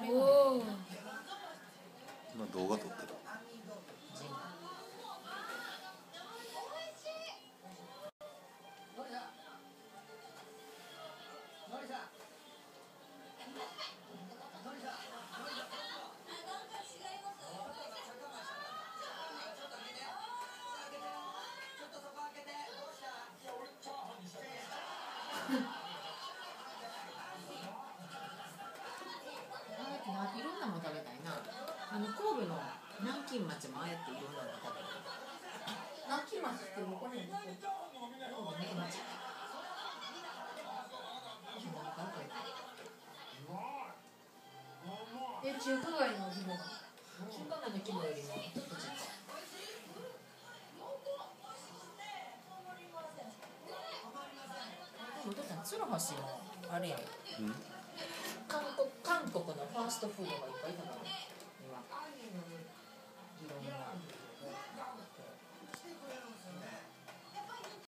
今動画撮ってる。いの南京町もああやっていろんなの食べる南京町ってどこに南京町え中華街の規模中華街の規模よりもちょっとちっちゃいでもお父さん鶴橋もあれやんうん韓国韓国のファーストフードがいっぱい食べる